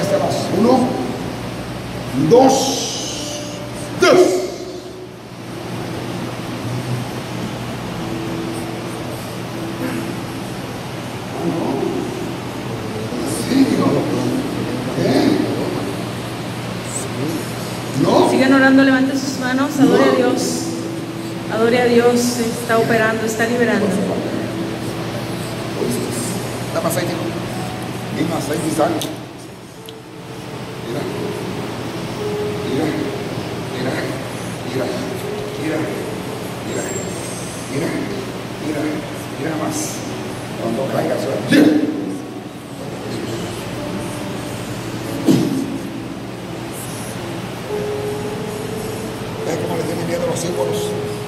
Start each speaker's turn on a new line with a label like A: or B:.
A: ya estamos. Uno, dos, tres.
B: Sigan orando, levanten sus manos, adore a Dios. Adore a Dios, está operando, está liberando.
A: Dá para sair Mira. Mira. Mira. Mira. Mira. Mira más. Cuando caiga suerte. ¿Ves cómo le tienen miedo a los símbolos?